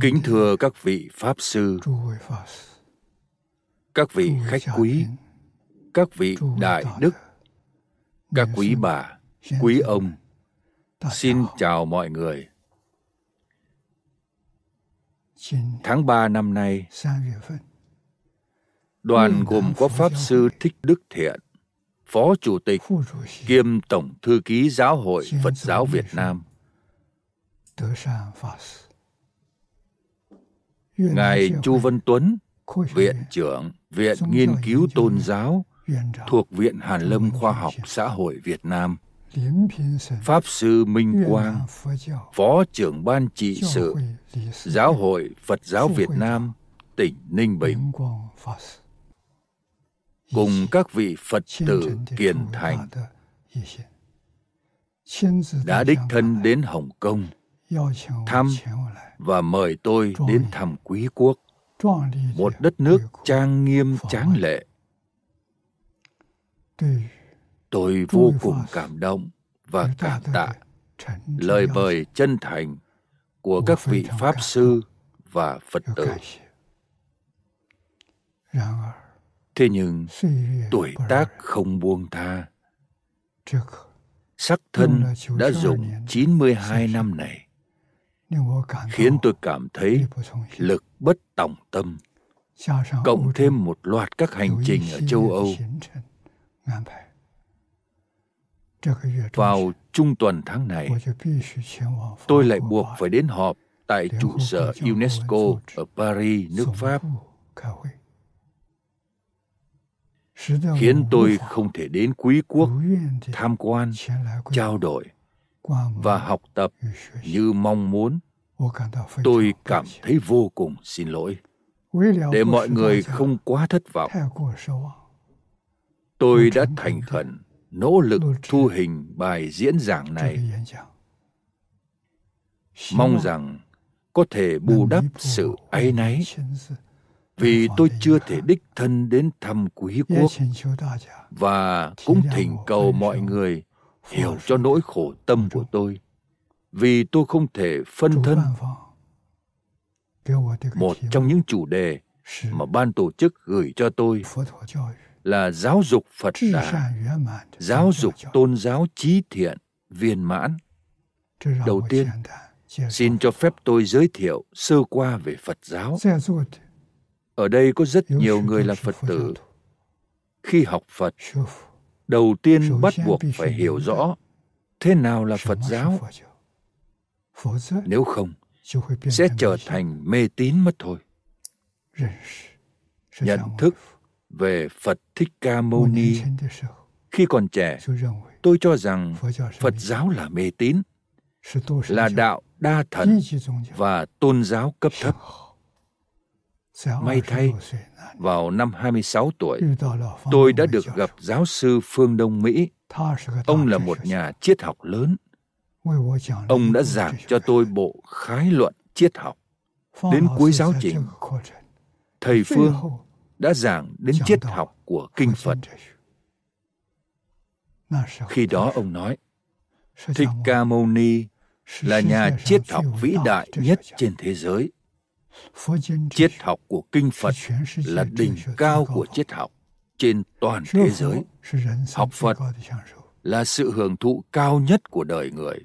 Kính thưa các vị Pháp Sư, các vị khách quý, các vị đại đức, các quý bà, quý ông, xin chào mọi người. Tháng 3 năm nay, đoàn gồm có Pháp Sư Thích Đức Thiện, Phó Chủ tịch kiêm Tổng Thư ký Giáo hội Phật giáo Việt Nam. Ngài Chu Văn Tuấn, Viện trưởng Viện Nghiên cứu Tôn giáo thuộc Viện Hàn Lâm Khoa học Xã hội Việt Nam. Pháp Sư Minh Quang, Phó trưởng Ban trị sự Giáo hội Phật giáo Việt Nam, tỉnh Ninh Bình. Cùng các vị Phật tử kiền thành. Đã đích thân đến Hồng Kông thăm và mời tôi đến thăm quý quốc, một đất nước trang nghiêm tráng lệ. Tôi vô cùng cảm động và cảm tạ lời mời chân thành của các vị Pháp Sư và Phật tử. Thế nhưng tuổi tác không buông tha. Sắc thân đã dùng 92 năm này khiến tôi cảm thấy lực bất tòng tâm. Cộng thêm một loạt các hành trình ở châu âu. vào trung tuần tháng này tôi lại buộc phải đến họp tại trụ sở unesco ở paris nước pháp. khiến tôi không thể đến quý quốc tham quan trao đổi và học tập như mong muốn. Tôi cảm thấy vô cùng xin lỗi. Để mọi người không quá thất vọng. tôi đã thành khẩn nỗ lực thu hình bài diễn giảng này. Mong rằng có thể bù đắp sự áy náy. Vì tôi chưa thể đích thân đến thăm quý quốc và cũng thỉnh cầu mọi người hiểu cho nỗi khổ tâm của tôi vì tôi không thể phân thân. Một trong những chủ đề mà ban tổ chức gửi cho tôi là giáo dục phật đà giáo dục tôn giáo trí thiện viên mãn. đầu tiên xin cho phép tôi giới thiệu sơ qua về phật giáo. ở đây có rất nhiều người là phật tử. khi học phật đầu tiên bắt buộc phải hiểu rõ thế nào là phật giáo. nếu không sẽ trở thành mê tín mất thôi. Nhận thức về phật thích ca mâu ni khi còn trẻ tôi cho rằng phật giáo là mê tín. là đạo đa thần và tôn giáo cấp thấp May thay, vào năm 26 tuổi, tôi đã được gặp giáo sư Phương Đông Mỹ. Ông là một nhà triết học lớn. Ông đã giảng cho tôi bộ khái luận triết học. Đến cuối giáo trình, thầy Phương đã giảng đến triết học của Kinh Phật. Khi đó ông nói, Thích Ca Mâu Ni là nhà triết học vĩ đại nhất trên thế giới triết học của kinh phật là đỉnh cao của triết học trên toàn thế giới. Học phật là sự hưởng thụ cao nhất của đời người.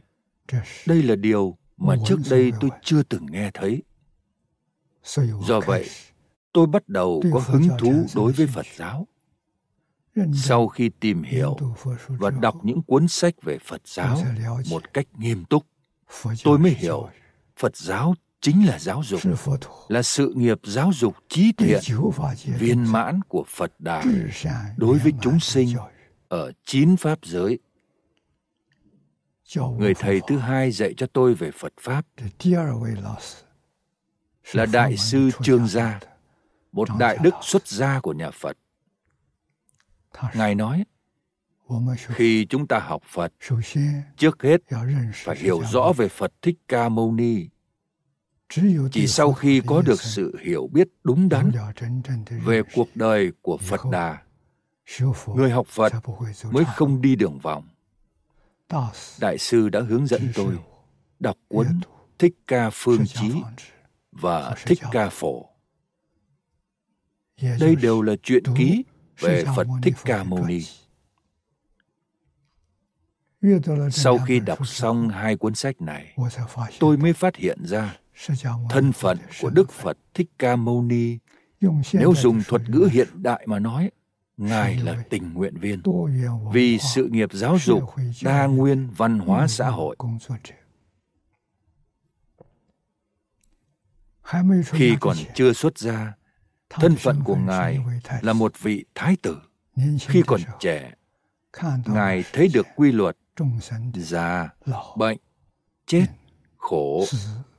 Đây là điều mà trước đây tôi chưa từng nghe thấy. Do vậy tôi bắt đầu có hứng thú đối với phật giáo. Sau khi tìm hiểu và đọc những cuốn sách về phật giáo một cách nghiêm túc tôi mới hiểu phật giáo chính là giáo dục là sự nghiệp giáo dục trí thiện viên mãn của phật đà đối với chúng sinh ở chín pháp giới. Người thầy thứ hai dạy cho tôi về phật pháp. Là đại sư trương gia một đại đức xuất gia của nhà phật. Ngài nói khi chúng ta học phật trước hết phải hiểu rõ về phật thích ca mâu ni chỉ sau khi có được sự hiểu biết đúng đắn về cuộc đời của phật đà người học phật mới không đi đường vòng đại sư đã hướng dẫn tôi đọc cuốn thích ca phương chí và Thích Ca Phổ. Đây đều là truyện ký về Phật Thích Ca Mâu Ni. Sau khi đọc xong hai cuốn sách này, tôi mới phát hiện ra thân phận của Đức Phật. Thích Ca Mâu Ni. Nếu dùng thuật ngữ hiện đại mà nói, Ngài là tình nguyện viên. Vì sự nghiệp giáo dục đa nguyên văn hóa xã hội. Khi còn chưa xuất gia, thân phận của Ngài là một vị thái tử. Khi còn trẻ, Ngài thấy được quy luật già, bệnh, chết, khổ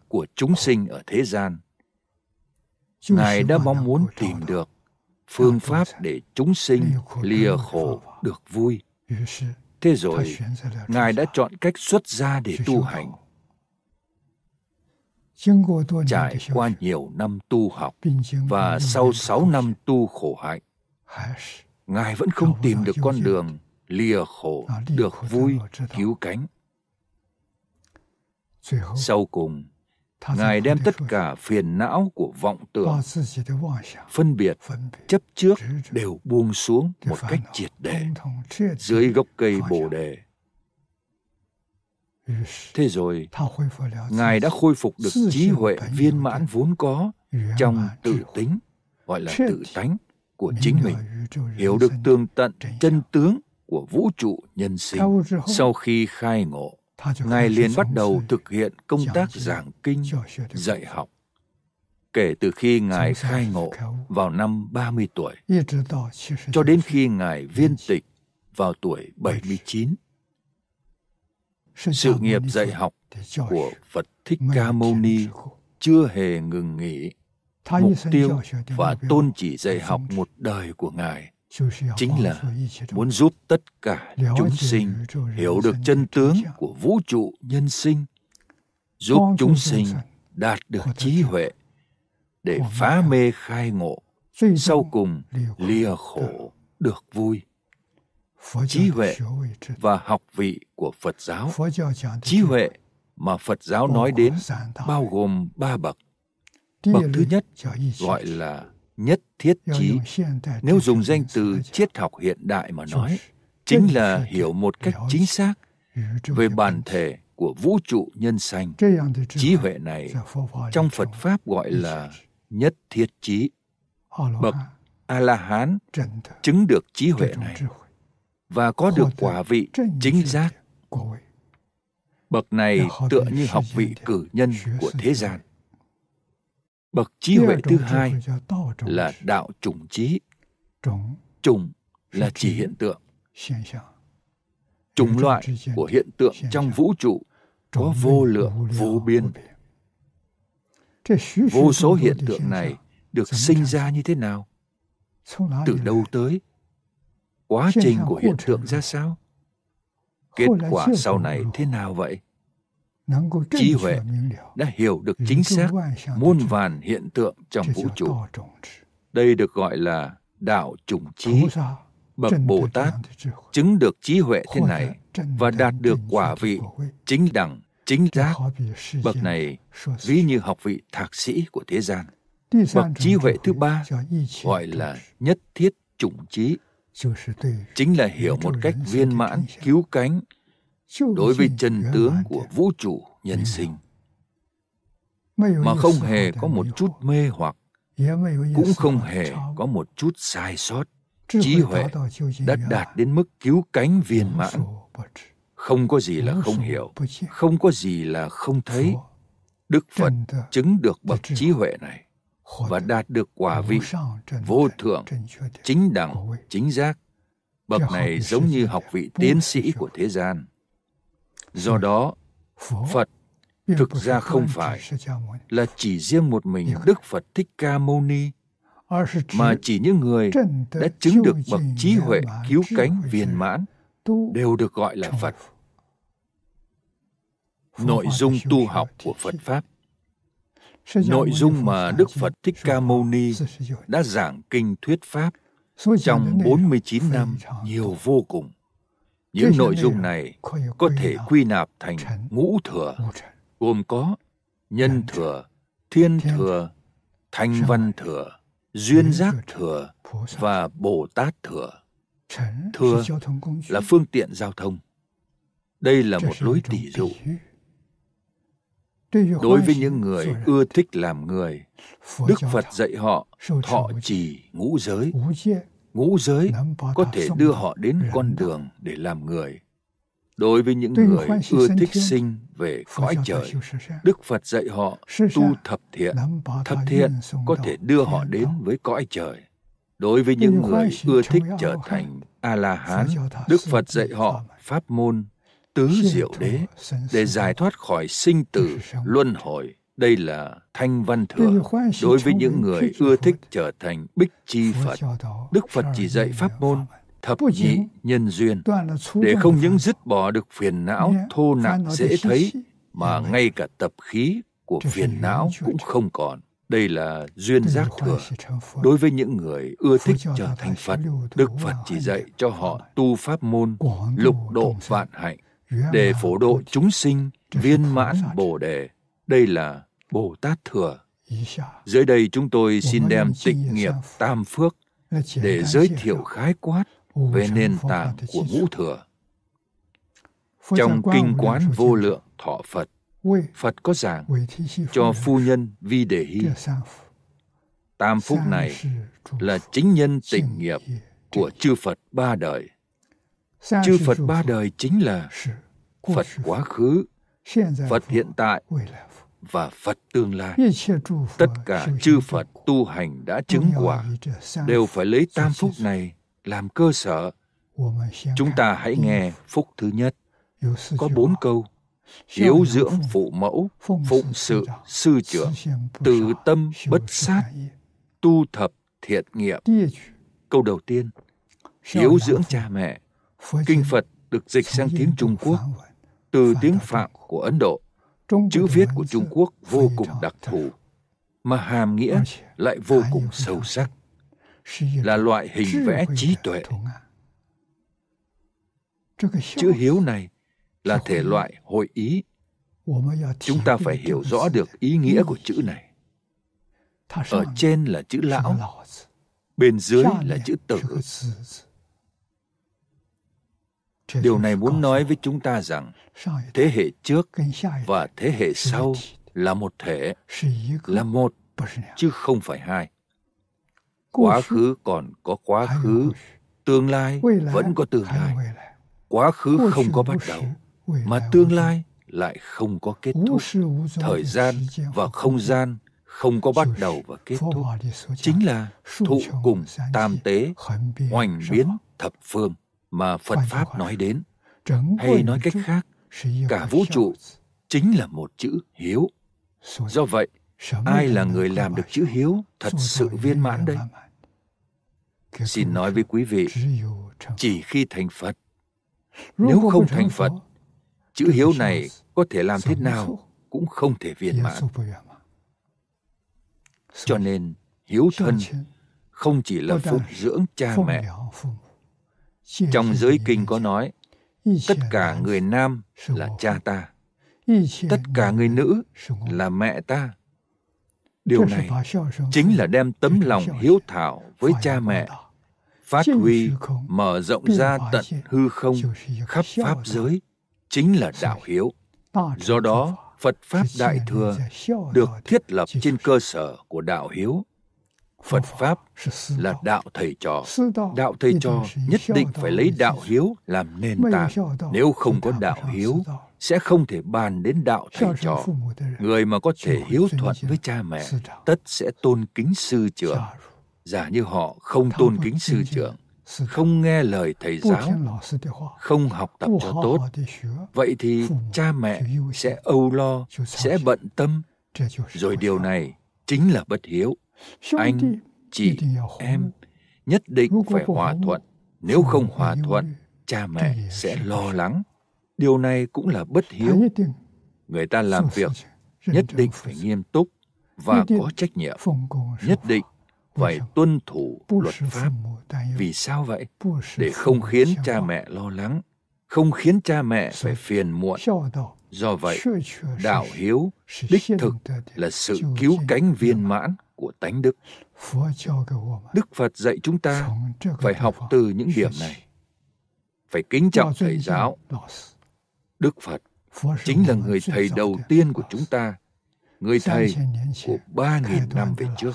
của chúng sinh ở thế gian. Ngài đã mong muốn tìm được phương pháp để chúng sinh lìa khổ được vui. Thế rồi, Ngài đã chọn cách xuất gia để tu hành. Trải qua nhiều năm tu học và sau sáu năm tu khổ hạnh, Ngài vẫn không tìm được con đường lìa khổ được vui cứu cánh. Sau cùng, Ngài đem tất cả phiền não của vọng tưởng, phân biệt, chấp trước đều buông xuống một cách triệt để dưới gốc cây bồ đề. Thế rồi, Ngài đã khôi phục được trí huệ viên mãn vốn có trong tự tính, gọi là tự tánh của chính mình, hiểu được tường tận chân tướng của vũ trụ nhân sinh. Sau khi khai ngộ, Ngài liền bắt đầu thực hiện công tác giảng kinh, dạy học. Kể từ khi Ngài khai ngộ vào năm 30 tuổi, cho đến khi Ngài viên tịch vào tuổi 79. Sự nghiệp dạy học của Phật Thích Ca Mâu Ni chưa hề ngừng nghỉ. Mục tiêu và tôn chỉ dạy học một đời của Ngài chính là muốn giúp tất cả chúng sinh hiểu được chân tướng của vũ trụ nhân sinh giúp chúng sinh đạt được trí huệ để phá mê khai ngộ sau cùng lìa khổ được vui. Trí huệ và học vị của phật giáo. Trí huệ mà phật giáo nói đến bao gồm ba bậc. Bậc thứ nhất gọi là nhất thiết chí nếu dùng danh từ triết học hiện đại mà nói chính là hiểu một cách chính xác về bản thể của vũ trụ nhân sanh. Trí huệ này trong phật pháp gọi là nhất thiết chí bậc a la hán chứng được trí huệ này và có được quả vị chính giác. bậc này tựa như học vị cử nhân của thế gian Bậc trí huệ thứ hai là đạo chủng trí. Chủng là chỉ hiện tượng. Chủng loại của hiện tượng trong vũ trụ có vô lượng vô biên. Vô số hiện tượng này được sinh ra như thế nào? Từ đâu tới? Quá trình của hiện tượng ra sao? Kết quả sau này thế nào vậy? Trí huệ đã hiểu được chính xác muôn vàn hiện tượng trong vũ trụ. Đây được gọi là đạo chủng trí. Bậc Bồ Tát chứng được trí huệ thế này và đạt được quả vị chính đẳng, chính giác. Bậc này ví như học vị thạc sĩ của thế gian. Bậc trí huệ thứ ba gọi là nhất thiết chủng trí, chính là hiểu một cách viên mãn, cứu cánh đối với chân tướng của vũ trụ nhân sinh mà không hề có một chút mê hoặc cũng không hề có một chút sai sót. Trí huệ đã đạt đến mức cứu cánh viên mãn. không có gì là không hiểu không có gì là không thấy. Đức phật chứng được bậc trí huệ này và đạt được quả vị vô thượng chính đẳng chính giác. Bậc này giống như học vị tiến sĩ của thế gian do đó phật thực ra không phải là chỉ riêng một mình đức phật thích ca mâu ni mà chỉ những người đã chứng được bậc trí huệ cứu cánh viên mãn đều được gọi là phật. Nội dung tu học của phật pháp. Nội dung mà Đức Phật Thích Ca Mâu Ni đã giảng kinh thuyết pháp trong 49 năm nhiều vô cùng. Những nội dung này có thể quy nạp thành ngũ thừa, gồm có nhân thừa, Thiên Thừa, Thanh Văn Thừa, Duyên Giác Thừa và Bồ Tát Thừa. Thừa là phương tiện giao thông. Đây là một lối tỷ dụ. Đối với những người ưa thích làm người, Đức Phật dạy họ thọ trì ngũ giới. Ngũ giới có thể đưa họ đến con đường để làm người. Đối với những người ưa thích sinh về cõi trời, Đức Phật dạy họ tu thập thiện. Thập thiện có thể đưa họ đến với cõi trời. Đối với những người ưa thích trở thành A-la-hán, Đức Phật dạy họ pháp môn tứ diệu đế để giải thoát khỏi sinh tử, luân hồi. Đây là thanh văn thừa. Đối với những người ưa thích trở thành bích chi Phật, Đức Phật chỉ dạy pháp môn thập nhị nhân duyên. để không những dứt bỏ được phiền não thô nặng dễ thấy mà ngay cả tập khí của phiền não cũng không còn. Đây là duyên giác thừa đối với những người ưa thích trở thành phật đức phật chỉ dạy cho họ tu pháp môn lục độ vạn hạnh để phổ độ chúng sinh viên mãn bồ đề. Đây là bồ tát thừa dưới đây chúng tôi xin đem tịnh nghiệp tam phước để giới thiệu khái quát về nền tảng của ngũ thừa. Trong kinh quán vô lượng thọ Phật, Phật có giảng cho phu nhân Vi Đề Hy. Tam phúc này là chính nhân tịnh nghiệp của chư Phật ba đời. Chư Phật ba đời chính là Phật quá khứ, Phật hiện tại và Phật tương lai. Tất cả chư Phật tu hành đã chứng quả đều phải lấy tam phúc này làm cơ sở. chúng ta hãy nghe phúc thứ nhất. Có bốn câu. Hiếu dưỡng phụ mẫu phụng sự sư trưởng từ tâm bất sát tu thập thiện nghiệp. Câu đầu tiên. Hiếu dưỡng cha mẹ. Kinh phật được dịch sang tiếng trung quốc từ tiếng phạm của ấn độ chữ viết của trung quốc vô cùng đặc thù mà hàm nghĩa lại vô cùng sâu sắc là loại hình vẽ trí tuệ. chữ hiếu này là thể loại hội ý. Chúng ta phải hiểu rõ được ý nghĩa của chữ này. Ở trên là chữ lão bên dưới là chữ tử điều này muốn nói với chúng ta rằng thế hệ trước và thế hệ sau là một thể là một chứ không phải hai. Quá khứ còn có quá khứ tương lai vẫn có tương lai. quá khứ không có bắt đầu mà tương lai lại không có kết thúc. thời gian và không gian không có bắt đầu và kết thúc chính là thụ cùng tam tế hoành biến thập phương mà phật pháp nói đến. Hay nói cách khác cả vũ trụ chính là một chữ hiếu. Do vậy ai là người làm được chữ hiếu? Thật sự viên mãn đây xin nói với quý vị chỉ khi thành phật. Nếu không thành phật chữ hiếu này có thể làm thế nào cũng không thể viên mãn. cho nên hiếu thân không chỉ là phụng dưỡng cha mẹ trong giới kinh có nói, tất cả người nam là cha ta, tất cả người nữ là mẹ ta. Điều này chính là đem tấm lòng hiếu thảo với cha mẹ, phát huy, mở rộng ra tận hư không khắp pháp giới, chính là đạo hiếu. Do đó, phật pháp đại thừa được thiết lập trên cơ sở của đạo hiếu phật pháp là đạo thầy trò. Đạo thầy trò nhất định phải lấy đạo hiếu làm nền tảng. nếu không có đạo hiếu sẽ không thể bàn đến đạo thầy trò. Người mà có thể hiếu thuận với cha mẹ tất sẽ tôn kính sư trưởng. Giả như họ không tôn kính sư trưởng không nghe lời thầy giáo không học tập cho tốt. Vậy thì cha mẹ sẽ âu lo sẽ bận tâm. Rồi điều này chính là bất hiếu anh chị em nhất định phải hòa thuận. nếu không hòa thuận cha mẹ sẽ lo lắng. Điều này cũng là bất hiếu. người ta làm việc nhất định phải nghiêm túc và có trách nhiệm. Nhất định phải tuân thủ luật pháp. Vì sao vậy? Để không khiến cha mẹ lo lắng không khiến cha mẹ phải phiền muộn. Do vậy, đạo hiếu đích thực là sự cứu cánh viên mãn của tánh đức. Đức Phật dạy chúng ta phải học từ những điểm này. Phải kính trọng thầy giáo. Đức Phật chính là người thầy đầu tiên của chúng ta, người thầy của ba nghìn năm về trước.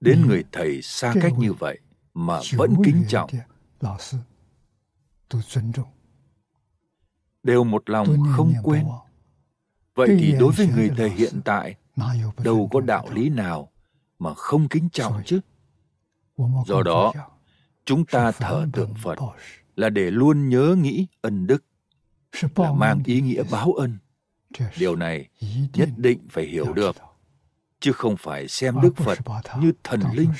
Đến người thầy xa cách như vậy mà vẫn kính trọng, đều một lòng không quên. Vậy thì đối với người thầy hiện tại, đâu có đạo lý nào mà không kính trọng chứ? Do đó, chúng ta thờ tượng Phật là để luôn nhớ nghĩ ân đức, là mang ý nghĩa báo ân. Điều này nhất định phải hiểu được, chứ không phải xem Đức Phật như thần linh.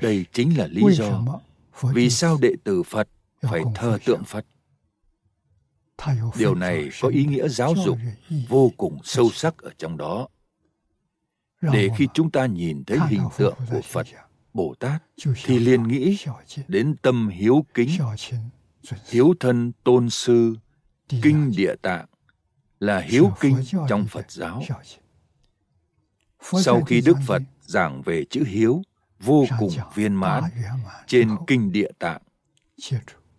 Đây chính là lý do vì sao đệ tử Phật phải thờ tượng Phật. Điều này có ý nghĩa giáo dục vô cùng sâu sắc ở trong đó. Để khi chúng ta nhìn thấy hình tượng của Phật, Bồ Tát, thì liền nghĩ đến tâm hiếu kính, hiếu thân tôn sư, kinh địa tạng là hiếu kinh trong Phật giáo. Sau khi Đức Phật giảng về chữ hiếu vô cùng viên mãn trên kinh địa tạng,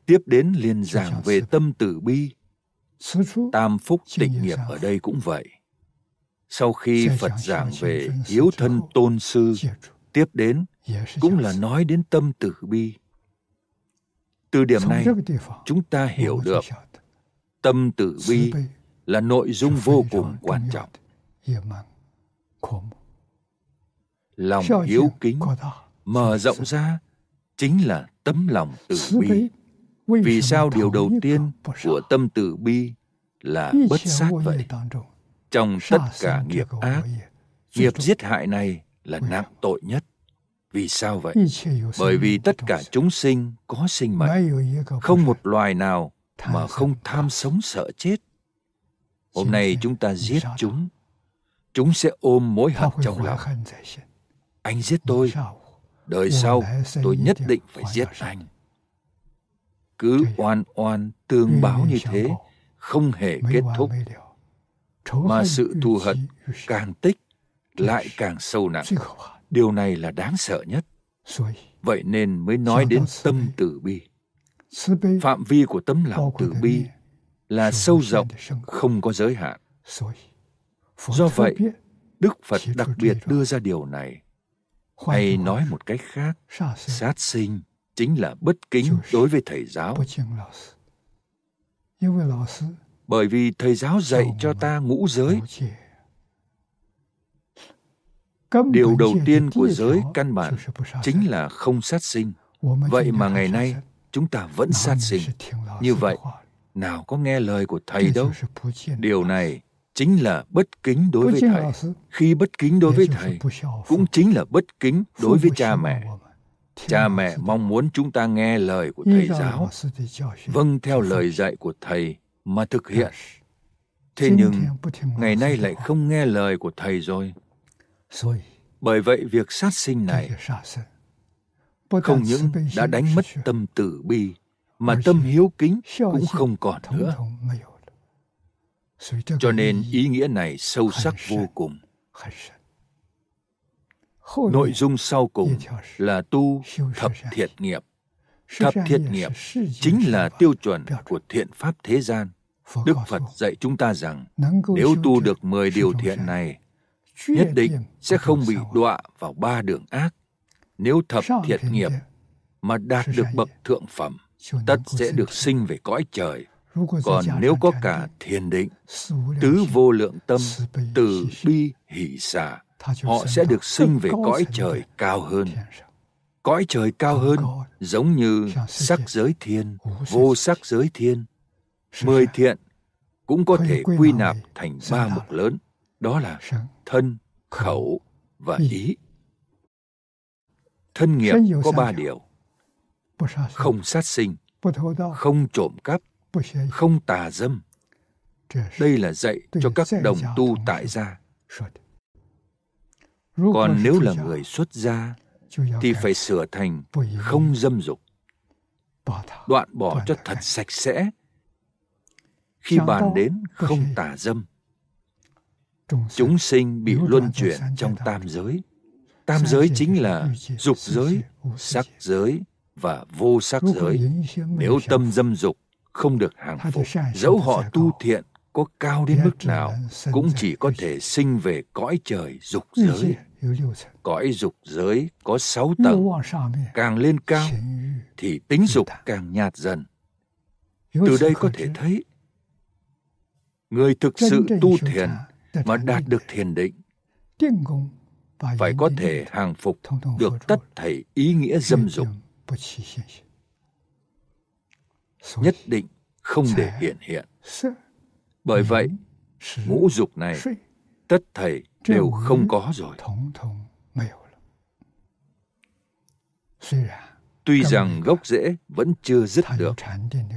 tiếp đến liền giảng về tâm tử bi, tam phúc tịnh nghiệp ở đây cũng vậy. Sau khi Phật giảng về hiếu thân tôn sư, tiếp đến cũng là nói đến tâm tử bi. Từ điểm này, chúng ta hiểu được tâm tử bi là nội dung vô cùng quan trọng. Lòng hiếu kính mở rộng ra chính là tấm lòng tử bi. Vì sao điều đầu tiên của tâm tử bi là bất sát vậy? Trong tất cả nghiệp ác, nghiệp giết hại này là nặng tội nhất. Vì sao vậy? Bởi vì tất cả chúng sinh có sinh mệnh, không một loài nào mà không tham sống sợ chết. Hôm nay chúng ta giết chúng, chúng sẽ ôm mối hận trong lòng. Anh giết tôi, đời sau tôi nhất định phải giết anh. Cứ oan oan tương báo như thế, không hề kết thúc, mà sự thù hận càng tích lại càng sâu nặng. Điều này là đáng sợ nhất. Vậy nên mới nói đến tâm từ bi. Phạm vi của tấm lòng từ bi là sâu rộng, không có giới hạn. Do vậy, Đức Phật đặc biệt đưa ra điều này. Hay nói một cách khác, sát sinh chính là bất kính đối với thầy giáo. Bởi vì thầy giáo dạy cho ta ngũ giới, điều đầu tiên của giới căn bản chính là không sát sinh. Vậy mà ngày nay chúng ta vẫn sát sinh. như vậy nào có nghe lời của thầy đâu. Điều này chính là bất kính đối với thầy. Khi bất kính đối với thầy cũng chính là bất kính đối với cha mẹ cha mẹ mong muốn chúng ta nghe lời của thầy giáo vâng theo lời dạy của thầy mà thực hiện. Thế nhưng ngày nay lại không nghe lời của thầy rồi. Bởi vậy việc sát sinh này không những đã đánh mất tâm tử bi mà tâm hiếu kính cũng không còn nữa. cho nên ý nghĩa này sâu sắc vô cùng nội dung sau cùng là tu thập thiện nghiệp. thập thiện nghiệp chính là tiêu chuẩn của thiện pháp thế gian. Đức phật dạy chúng ta rằng nếu tu được mười điều thiện này nhất định sẽ không bị đọa vào ba đường ác. Nếu thập thiện nghiệp mà đạt được bậc thượng phẩm tất sẽ được sinh về cõi trời. còn nếu có cả thiền định tứ vô lượng tâm từ bi hỷ xả họ sẽ được sinh về cõi trời cao hơn. cõi trời cao hơn giống như sắc giới thiên vô sắc giới thiên. mười thiện cũng có thể quy nạp thành ba mục lớn đó là thân khẩu và ý. thân nghiệp có ba điều. không sát sinh không trộm cắp không tà dâm. Đây là dạy cho các đồng tu tại gia còn nếu là người xuất gia thì phải sửa thành không dâm dục. đoạn bỏ cho thật sạch sẽ. Khi bàn đến không tà dâm chúng sinh bị luân chuyển trong tam giới. Tam giới chính là dục giới sắc giới và vô sắc giới. nếu tâm dâm dục không được hàng phục. dẫu họ tu thiện có cao đến mức nào cũng chỉ có thể sinh về cõi trời dục giới. cõi dục giới có sáu tầng. càng lên cao thì tính dục càng nhạt dần. Từ đây có thể thấy người thực sự tu thiền mà đạt được thiền định phải có thể hàng phục được tất thảy ý nghĩa dâm dục. nhất định không để hiện hiện bởi vậy ngũ dục này tất thảy đều không có rồi. tuy rằng gốc rễ vẫn chưa dứt được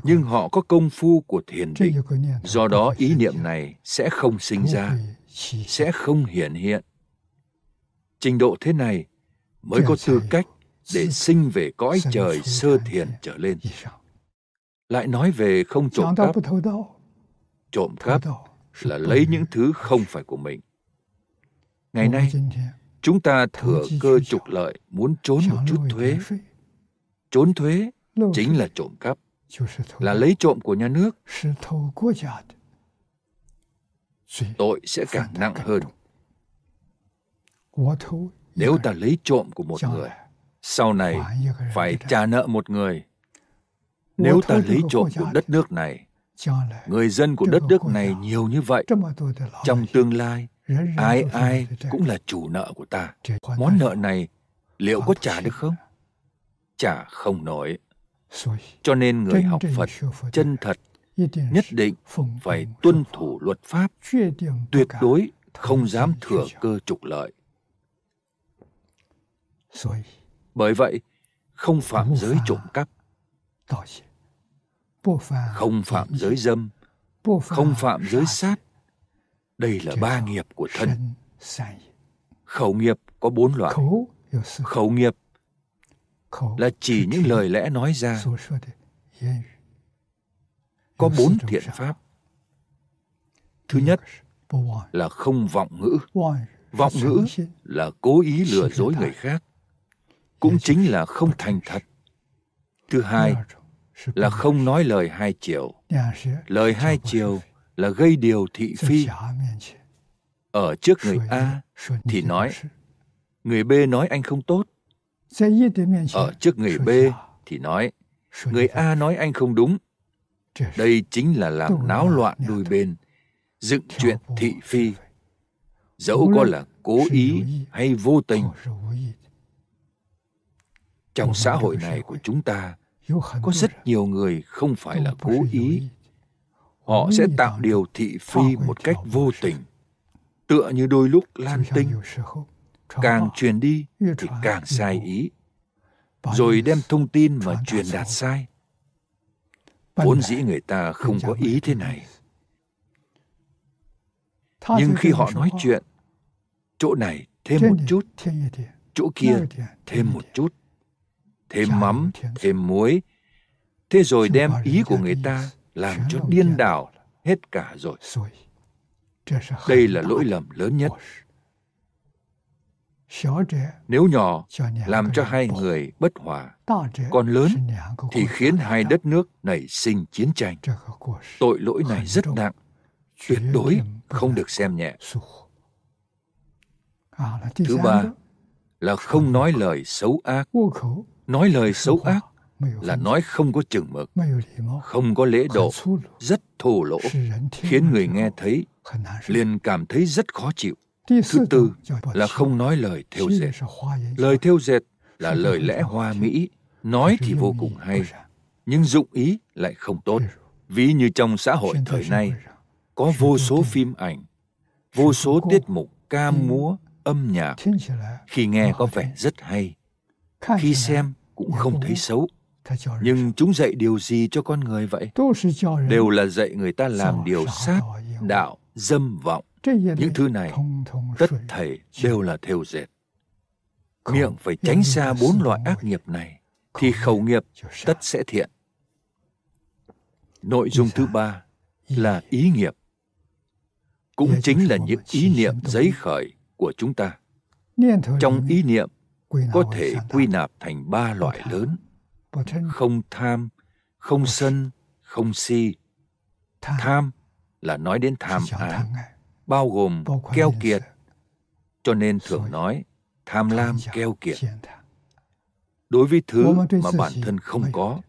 nhưng họ có công phu của thiền định. do đó ý niệm này sẽ không sinh ra sẽ không hiện hiện. Trình độ thế này mới có tư cách để sinh về cõi trời sơ thiền trở lên. lại nói về không trộm cắp trộm cắp là lấy những thứ không phải của mình. Ngày nay chúng ta thừa cơ trục lợi muốn trốn một chút thuế. trốn thuế chính là trộm cắp là lấy trộm của nhà nước. Tội sẽ càng nặng hơn. nếu ta lấy trộm của một người sau này phải trả nợ một người. Nếu ta lấy trộm của đất nước này người dân của đất nước này nhiều như vậy trong tương lai ai ai cũng là chủ nợ của ta. món nợ này liệu có trả được không? Trả không nổi. Cho nên người học phật chân thật nhất định phải tuân thủ luật pháp tuyệt đối không dám thừa cơ trục lợi. Bởi vậy không phạm giới trộm cắp không phạm giới dâm không phạm giới sát. Đây là ba nghiệp của thân. khẩu nghiệp có bốn loại. Khẩu nghiệp là chỉ những lời lẽ nói ra. có bốn thiện pháp. Thứ nhất là không vọng ngữ. Vọng ngữ là cố ý lừa dối người khác. Cũng chính là không thành thật. Thứ hai là không nói lời hai chiều. lời hai chiều là gây điều thị phi. ở trước người a thì nói người b nói anh không tốt. ở trước người b thì nói người a nói anh không đúng. đây chính là làm náo loạn đôi bên dựng chuyện thị phi. dẫu có là cố ý hay vô tình trong xã hội này của chúng ta có rất nhiều người không phải là cố ý. họ sẽ tạo điều thị phi một cách vô tình tựa như đôi lúc lan tinh càng truyền đi thì càng sai ý. Rồi đem thông tin mà truyền đạt sai. Vốn dĩ người ta không có ý thế này. Nhưng khi họ nói chuyện chỗ này thêm một chút chỗ kia thêm một chút thêm mắm thêm muối. Thế rồi đem ý của người ta làm cho điên đảo hết cả rồi. Đây là lỗi lầm lớn nhất. nếu nhỏ làm cho hai người bất hòa còn lớn thì khiến hai đất nước nảy sinh chiến tranh. Tội lỗi này rất nặng tuyệt đối không được xem nhẹ. Thứ ba là không nói lời xấu ác nói lời xấu ác là nói không có chừng mực không có lễ độ rất thô lỗ khiến người nghe thấy liền cảm thấy rất khó chịu. Thứ tư là không nói lời theo dệt. lời theo dệt là lời lẽ hoa mỹ nói thì vô cùng hay nhưng dụng ý lại không tốt. Ví như trong xã hội thời nay có vô số phim ảnh vô số tiết mục ca múa âm nhạc. khi nghe có vẻ rất hay khi xem cũng không thấy xấu. nhưng chúng dạy điều gì cho con người vậy? Đều là dạy người ta làm điều sát đạo dâm vọng. Những thứ này tất thảy đều là theo dệt. Miệng phải tránh xa bốn loại ác nghiệp này. Thì khẩu nghiệp tất sẽ thiện. Nội dung thứ ba là ý nghiệp. Cũng chính là những ý niệm giấy khởi của chúng ta. Trong ý niệm có thể quy nạp thành ba loại lớn. Không tham không sân không si. Tham. Là nói đến tham ái bao gồm keo kiệt. cho nên thường nói tham lam keo kiệt. đối với thứ mà bản thân không có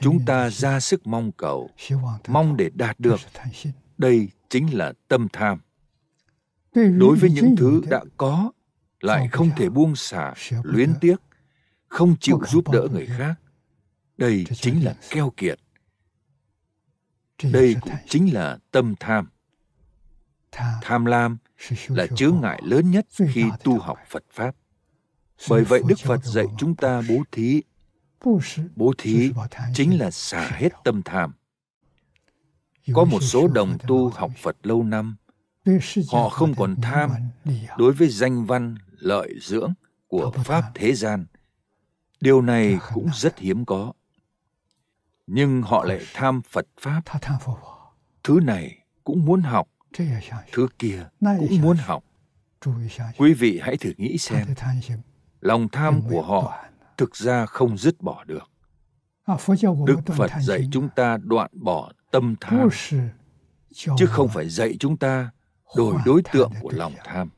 chúng ta ra sức mong cầu mong để đạt được. đây chính là tâm tham. Đối với những thứ đã có lại không thể buông xả luyến tiếc không chịu giúp đỡ người khác. Đây chính là keo kiệt. Đây cũng chính là tâm tham. Tham. Lam là chướng ngại lớn nhất khi tu học phật pháp. Bởi vậy đức phật dạy chúng ta bố thí. Bố thí chính là xả hết tâm tham. Có một số đồng tu học phật lâu năm họ không còn tham đối với danh văn lợi dưỡng của pháp thế gian. Điều này cũng rất hiếm có. Nhưng họ lại tham phật pháp. Thứ này cũng muốn học thứ kia cũng muốn học. Quý vị hãy thử nghĩ xem. Lòng tham của họ thực ra không dứt bỏ được. Đức phật dạy chúng ta đoạn bỏ tâm tham. Chứ không phải dạy chúng ta đổi đối tượng của lòng tham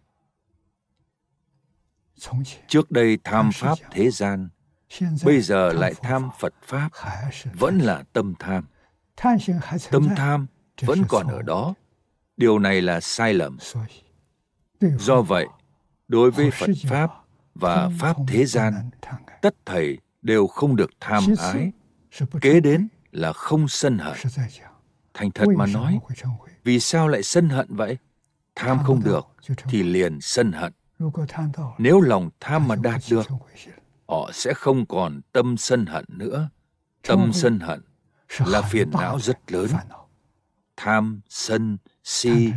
trước đây tham pháp thế gian bây giờ lại tham phật pháp vẫn là tâm tham. tâm tham vẫn còn ở đó. Điều này là sai lầm. do vậy đối với phật pháp và pháp thế gian tất thầy đều không được tham ái. kế đến là không sân hận. thành thật mà nói vì sao lại sân hận vậy? Tham không được thì liền sân hận nếu lòng tham mà đạt được họ sẽ không còn tâm sân hận nữa. Tâm sân hận là phiền não rất lớn. tham sân si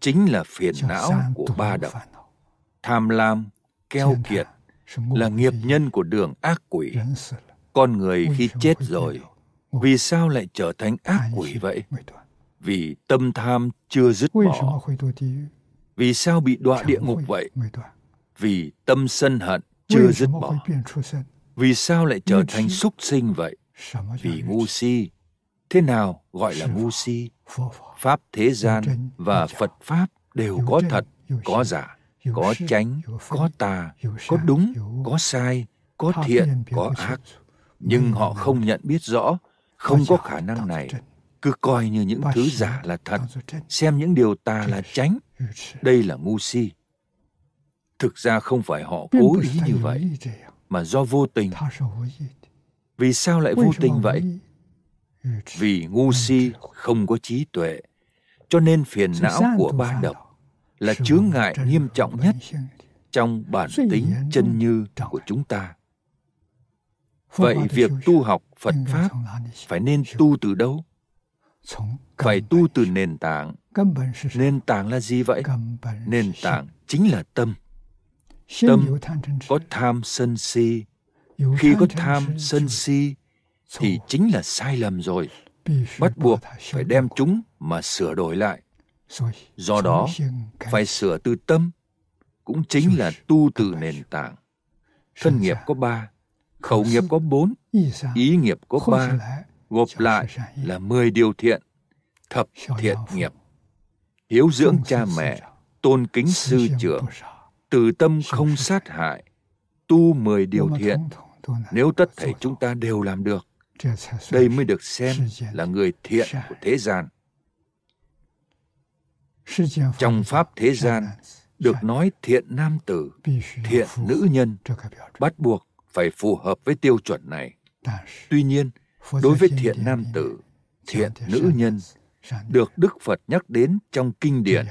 chính là phiền não của ba độc tham lam keo kiệt là nghiệp nhân của đường ác quỷ. con người khi chết rồi vì sao lại trở thành ác quỷ vậy? vì tâm tham chưa dứt bỏ vì sao bị đọa địa ngục vậy? vì tâm sân hận chưa dứt bỏ. vì sao lại trở thành súc sinh vậy? Vì ngu si. Thế nào gọi là ngu si? Pháp thế gian và phật pháp đều có thật có giả có chánh có tà có đúng có sai có thiện có ác. nhưng họ không nhận biết rõ không có khả năng này. cứ coi như những thứ giả là thật. xem những điều tà là chánh đây là ngu si thực ra không phải họ cố ý như vậy mà do vô tình. Vì sao lại vô tình vậy? Vì ngu si không có trí tuệ cho nên phiền não của ba độc là chướng ngại nghiêm trọng nhất trong bản tính chân như của chúng ta. Vậy việc tu học phật pháp phải nên tu từ đâu? Phải tu từ nền tảng nền tảng là gì vậy? nền tảng chính là tâm. Tâm có tham sân si. Khi có tham sân si thì chính là sai lầm rồi. Bắt buộc phải đem chúng mà sửa đổi lại. Do đó phải sửa từ tâm cũng chính là tu từ nền tảng. Thân nghiệp có ba khẩu nghiệp có bốn ý nghiệp có ba. gộp lại là mười điều thiện thập thiện nghiệp hiếu dưỡng cha mẹ tôn kính sư trưởng từ tâm không sát hại tu mười điều thiện. nếu tất thảy chúng ta đều làm được đây mới được xem là người thiện của thế gian. Trong pháp thế gian được nói thiện nam tử thiện nữ nhân bắt buộc phải phù hợp với tiêu chuẩn này. Tuy nhiên đối với thiện nam tử thiện nữ nhân được đức phật nhắc đến trong kinh điển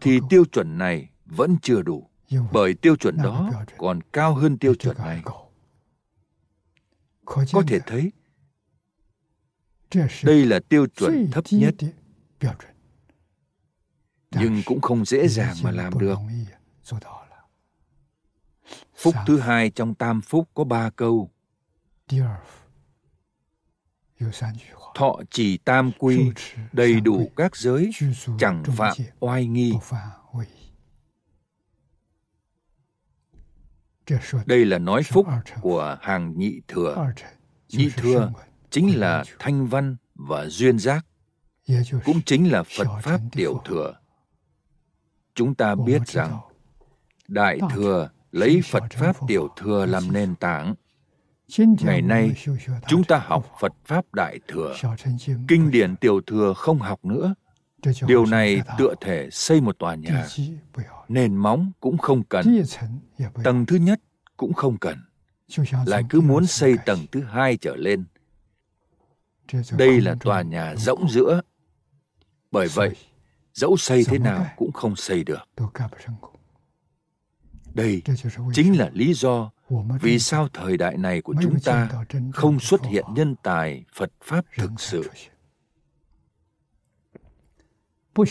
thì tiêu chuẩn này vẫn chưa đủ. Bởi tiêu chuẩn đó còn cao hơn tiêu chuẩn này. Có thể thấy đây là tiêu chuẩn thấp nhất. nhưng cũng không dễ dàng mà làm được. phúc thứ hai trong tam phúc có ba câu thọ trì tam quy đầy đủ các giới chẳng phạm oai nghi. đây là nói phúc của hàng nhị thừa. Nhị thừa chính là thanh văn và duyên giác cũng chính là phật pháp tiểu thừa. Chúng ta biết rằng đại thừa lấy phật pháp tiểu thừa làm nền tảng ngày nay chúng ta học phật pháp đại thừa. Kinh điển tiểu thừa không học nữa. Điều này tựa thể xây một tòa nhà. Nền móng cũng không cần. Tầng thứ nhất cũng không cần. Lại cứ muốn xây tầng thứ hai trở lên. Đây là tòa nhà rỗng giữa. Bởi vậy dẫu xây thế nào cũng không xây được. Đây chính là lý do vì sao thời đại này của chúng ta không xuất hiện nhân tài phật pháp thực sự?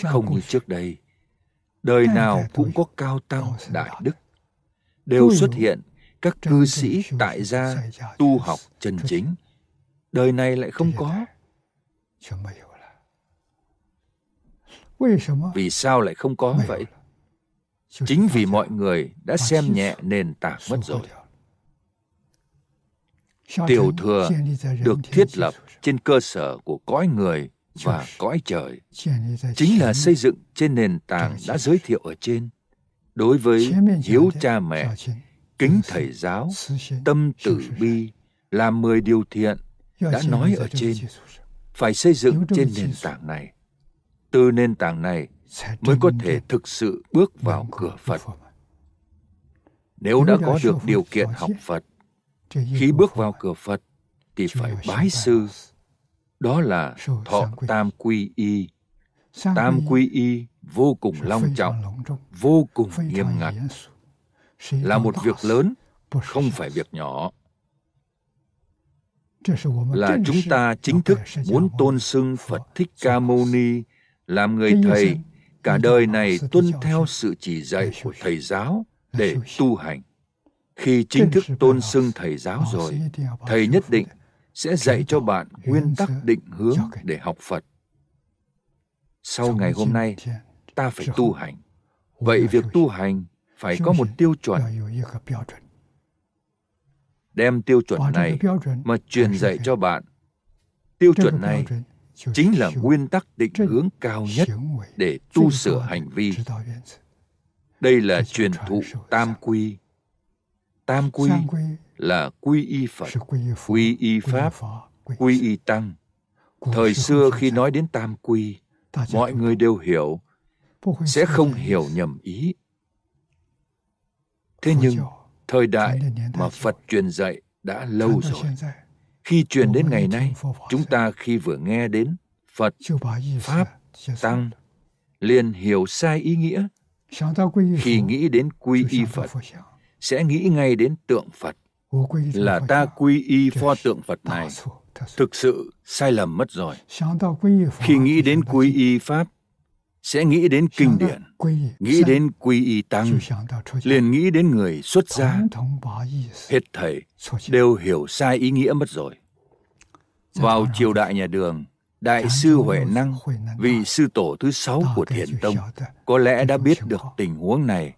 không như trước đây đời nào cũng có cao tăng đại đức. Đều xuất hiện các cư sĩ tại gia tu học chân chính. Đời này lại không có. Vì sao lại không có vậy? Chính vì mọi người đã xem nhẹ nền tảng mất rồi tiểu thừa được thiết lập trên cơ sở của cõi người và cõi trời. Chính là xây dựng trên nền tảng đã giới thiệu ở trên. Đối với hiếu cha mẹ kính thầy giáo tâm tử bi làm mười điều thiện đã nói ở trên. Phải xây dựng trên nền tảng này. Từ nền tảng này mới có thể thực sự bước vào cửa phật. nếu đã có được điều kiện học phật khi bước vào cửa phật thì phải bái sư. đó là thọ tam quy y. Tam quy y vô cùng long trọng vô cùng nghiêm ngặt. Là một việc lớn không phải việc nhỏ. Là chúng ta chính thức muốn tôn xưng phật thích ca mâu ni. Làm người thầy. cả đời này tuân theo sự chỉ dạy của thầy giáo để tu hành khi chính thức tôn xưng thầy giáo rồi thầy nhất định sẽ dạy cho bạn nguyên tắc định hướng để học phật. Sau ngày hôm nay ta phải tu hành. Vậy việc tu hành phải có một tiêu chuẩn. đem tiêu chuẩn này mà truyền dạy cho bạn. Tiêu chuẩn này chính là nguyên tắc định hướng cao nhất để tu sửa hành vi. đây là truyền thụ tam quy tam quy là quy y phật quy y pháp quy y tăng. Thời xưa khi nói đến tam quy mọi người đều hiểu sẽ không hiểu nhầm ý. Thế nhưng thời đại mà phật truyền dạy đã lâu rồi. khi truyền đến ngày nay chúng ta khi vừa nghe đến phật pháp tăng liền hiểu sai ý nghĩa. Khi nghĩ đến quy y phật sẽ nghĩ ngay đến tượng phật. Là ta quy y pho tượng phật này, thực sự sai lầm mất rồi. Khi nghĩ đến quy y pháp, sẽ nghĩ đến kinh điển, nghĩ đến quy y tăng, liền nghĩ đến người xuất gia. Hết thầy đều hiểu sai ý nghĩa mất rồi. Vào triều đại nhà đường, đại sư huệ năng, vị sư tổ thứ sáu của thiền tông, có lẽ đã biết được tình huống này.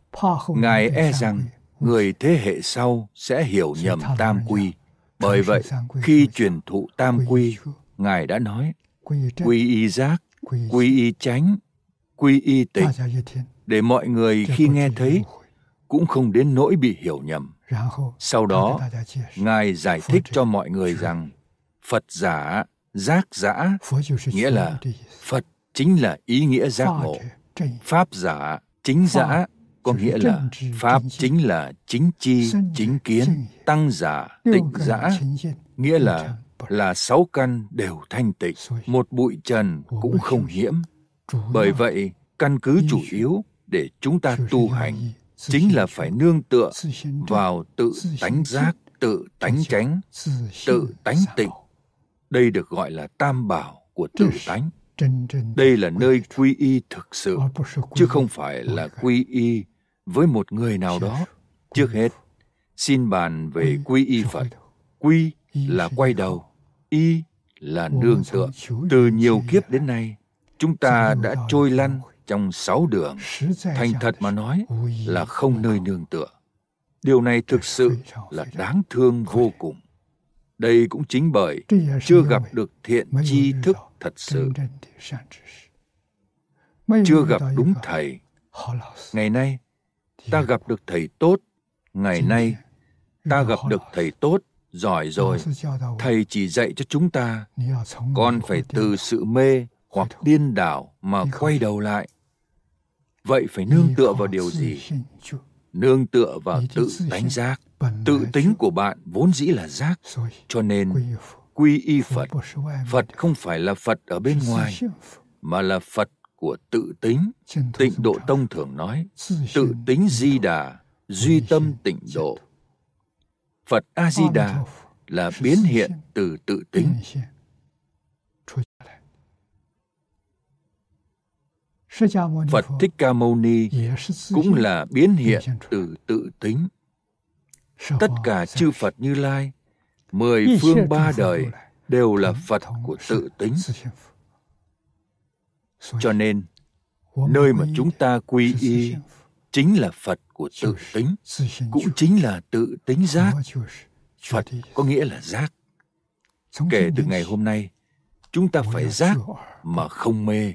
Ngài e rằng người thế hệ sau sẽ hiểu nhầm tam quy. bởi vậy khi truyền thụ tam quy ngài đã nói quy y giác quy y chánh quy y tịnh để mọi người khi nghe thấy cũng không đến nỗi bị hiểu nhầm. Sau đó ngài giải thích cho mọi người rằng phật giả giác giả nghĩa là phật chính là ý nghĩa giác ngộ. Pháp giả chính giả có nghĩa là pháp chính là chính chi, chính kiến, tăng giả, tịnh giả nghĩa là là sáu căn đều thanh tịnh, một bụi trần cũng không nhiễm. Bởi vậy, căn cứ chủ yếu để chúng ta tu hành chính là phải nương tựa vào tự tánh giác, tự tánh chánh, tự tánh tịnh. Đây được gọi là tam bảo của tự tánh. Đây là nơi quy y thực sự, chứ không phải là quy y với một người nào đó. Trước hết xin bàn về quy y phật. Quy là quay đầu y là nương tựa. Từ nhiều kiếp đến nay, chúng ta đã trôi lăn trong sáu đường. Thành thật mà nói là không nơi nương tựa. Điều này thực sự là đáng thương vô cùng. Đây cũng chính bởi chưa gặp được thiện tri thức thật sự. Chưa gặp đúng thầy. Ngày nay, ta gặp được thầy tốt. Ngày nay, ta gặp được thầy tốt, giỏi rồi. Thầy chỉ dạy cho chúng ta, con phải từ sự mê hoặc điên đảo mà quay đầu lại. Vậy phải nương tựa vào điều gì? Nương tựa vào tự tánh giác. Tự tính của bạn vốn dĩ là giác, cho nên quy y Phật. Phật không phải là Phật ở bên ngoài, mà là Phật của tự tính. Tịnh Độ Tông thường nói, tự tính di đà, duy tâm tịnh độ. Phật A-di-đà là biến hiện từ tự tính. Phật Thích Ca Mâu Ni cũng là biến hiện từ tự tính. Tất cả chư Phật Như Lai, mười phương ba đời đều là Phật của tự tính. Cho nên, nơi mà chúng ta quy y chính là Phật của tự tính, cũng chính là tự tính giác. Phật có nghĩa là giác. Kể từ ngày hôm nay, chúng ta phải giác mà không mê.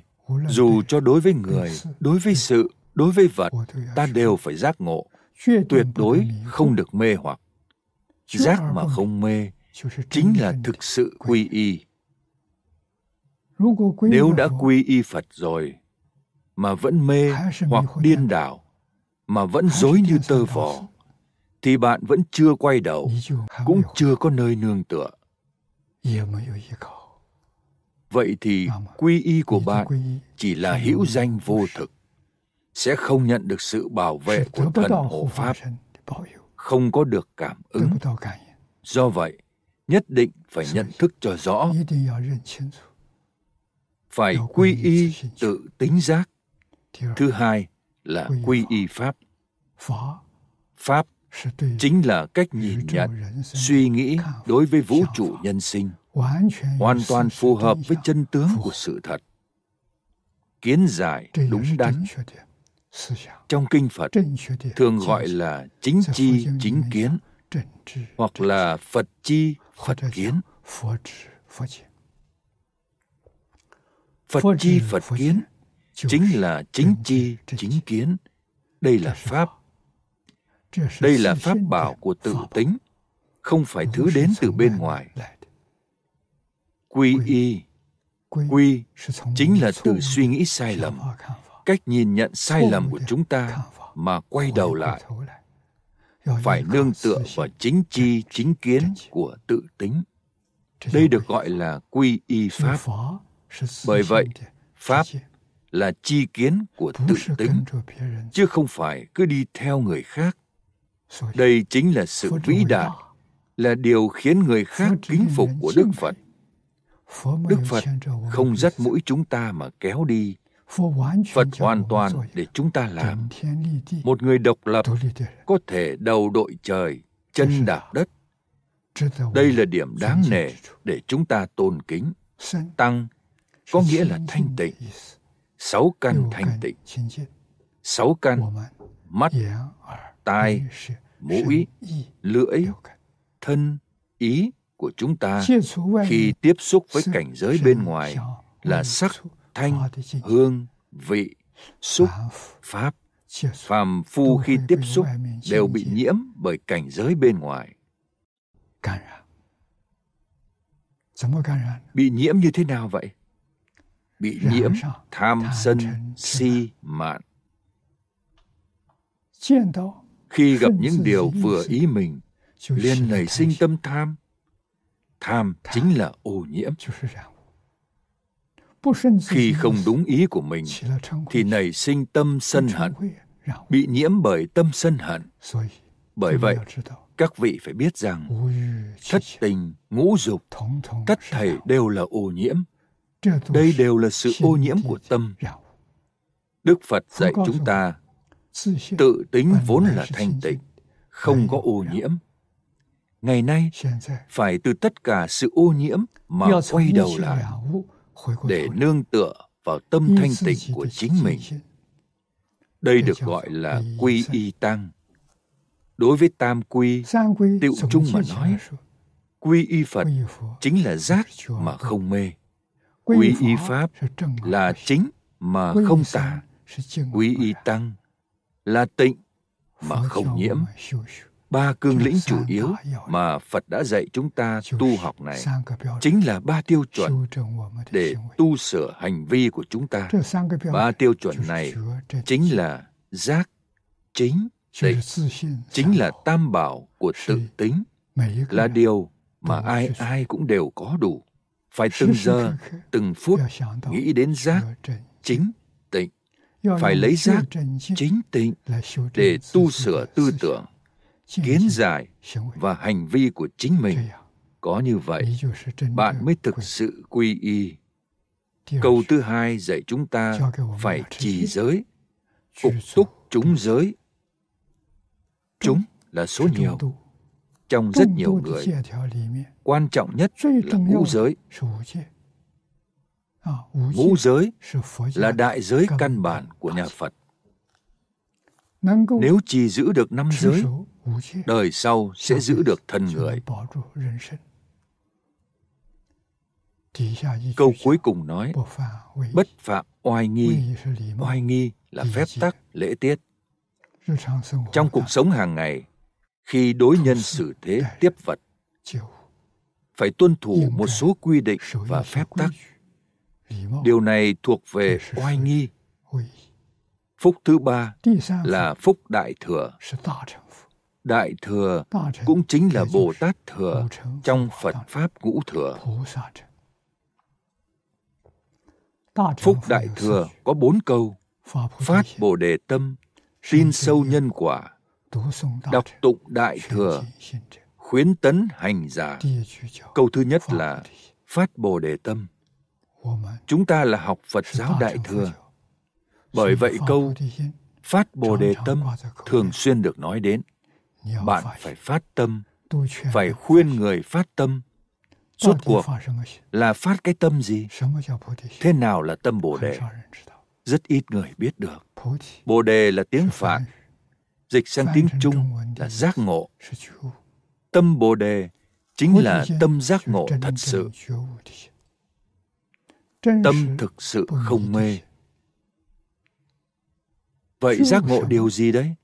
Dù cho đối với người, đối với sự, đối với vật, ta đều phải giác ngộ. Tuyệt đối không được mê hoặc. Giác mà không mê chính là thực sự quy y. Nếu đã quy y Phật rồi, mà vẫn mê hoặc điên đảo, mà vẫn dối như tơ vò, thì bạn vẫn chưa quay đầu, cũng chưa có nơi nương tựa. Vậy thì quy y của bạn chỉ là hữu danh vô thực, sẽ không nhận được sự bảo vệ của thần hộ Pháp, không có được cảm ứng. Do vậy, nhất định phải nhận thức cho rõ phải quy y tự tính giác. Thứ hai là quy y pháp. pháp chính là cách nhìn nhận suy nghĩ đối với vũ trụ nhân sinh. Hoàn toàn phù hợp với chân tướng của sự thật. Kiến giải đúng đắn. trong kinh phật thường gọi là chính chi chính kiến hoặc là phật chi phật kiến phật chi phật kiến. Chính là chính chi chính kiến. Đây là pháp đây là pháp bảo của tự tính. Không phải thứ đến từ bên ngoài. Quy y. Quy chính là từ suy nghĩ sai lầm. Cách nhìn nhận sai lầm của chúng ta mà quay đầu lại phải nương tựa vào chính chi chính kiến của tự tính. Đây được gọi là quy y pháp bởi vậy pháp là chi kiến của tự tính chứ không phải cứ đi theo người khác. Đây chính là sự vĩ đại là điều khiến người khác kính phục của đức phật. đức phật không dắt mũi chúng ta mà kéo đi. Phật hoàn toàn để chúng ta làm. Một người độc lập có thể đầu đội trời chân đạp đất. Đây là điểm đáng nể để chúng ta tôn kính. Tăng có nghĩa là thanh tịnh. Sáu căn thanh tịnh. sáu căn mắt tai mũi lưỡi thân ý của chúng ta khi tiếp xúc với cảnh giới bên ngoài là sắc thanh hương vị xúc pháp. Phàm phu khi tiếp xúc đều bị nhiễm bởi cảnh giới bên ngoài. Bị nhiễm như thế nào vậy bị nhiễm tham sân si mạn. Khi gặp những điều vừa ý mình liền nảy sinh tâm tham. Tham chính là ô nhiễm. Khi không đúng ý của mình thì nảy sinh tâm sân hận bị nhiễm bởi tâm sân hận. Bởi vậy các vị phải biết rằng thất tình ngũ dục tất thảy đều là ô nhiễm đây đều là sự ô nhiễm của tâm. Đức phật dạy chúng ta tự tính vốn là thanh tịnh không có ô nhiễm. Ngày nay phải từ tất cả sự ô nhiễm mà quay đầu lại để nương tựa vào tâm thanh tịnh của chính mình. đây được gọi là quy y tăng. Đối với tam quy tiệu chung mà nói quy y phật chính là giác mà không mê quy y pháp là chính mà không tà quy y tăng là tịnh mà không nhiễm. ba cương lĩnh chủ yếu mà phật đã dạy chúng ta tu học này chính là ba tiêu chuẩn để tu sửa hành vi của chúng ta. Ba tiêu chuẩn này chính là giác chính tịnh. chính là tam bảo của tự tính là điều mà ai ai cũng đều có đủ phải từng giờ từng phút nghĩ đến giác chính tịnh. Phải lấy giác chính. tịnh để tu sửa tư tưởng kiến giải và hành vi của chính mình. Có như vậy bạn mới thực sự quy y. Câu thứ hai dạy chúng ta phải trì giới phục túc chúng giới. Chúng là số nhiều trong rất nhiều người, quan trọng nhất là ngũ giới. Ngũ giới là đại giới căn bản của nhà phật. Nếu chỉ giữ được năm giới, đời sau sẽ giữ được thân người. Câu cuối cùng nói, bất phạm oai nghi. Oai nghi là phép tắc, lễ tiết. Trong cuộc sống hàng ngày khi đối nhân xử thế tiếp vật. Phải tuân thủ một số quy định và phép tắc. Điều này thuộc về oai nghi. Phúc thứ ba là phúc đại thừa. Đại thừa cũng chính là bồ tát thừa trong phật pháp ngũ thừa. Phúc đại thừa có bốn câu. Phát bồ đề tâm, tin sâu nhân quả đọc tụng đại thừa khuyến tấn hành giả. Câu thứ nhất là phát bồ đề tâm. Chúng ta là học phật giáo đại thừa. Bởi vậy câu phát bồ đề tâm thường xuyên được nói đến. Bạn phải phát tâm phải khuyên người phát tâm. Suốt cuộc là phát cái tâm gì? Thế nào là tâm bồ đề? rất ít người biết được. Bồ đề là tiếng phạn dịch sang tiếng trung là giác ngộ. tâm bồ đề chính là tâm giác ngộ thật sự. tâm thực sự không mê. vậy giác ngộ điều gì đấy?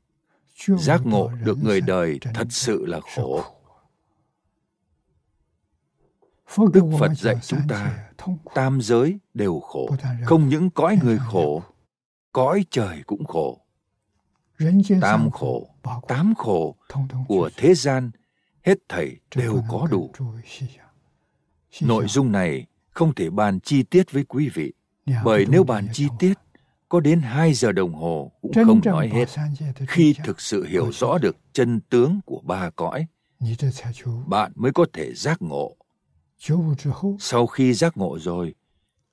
Giác ngộ được người đời thật sự là khổ. đức phật dạy chúng ta tam giới đều khổ. Không những cõi người khổ cõi trời cũng khổ tam khổ tám khổ của thế gian hết thảy đều có đủ. nội dung này không thể bàn chi tiết với quý vị bởi nếu bàn chi tiết có đến hai giờ đồng hồ cũng không nói hết. khi thực sự hiểu rõ được chân tướng của ba cõi bạn mới có thể giác ngộ. Sau khi giác ngộ rồi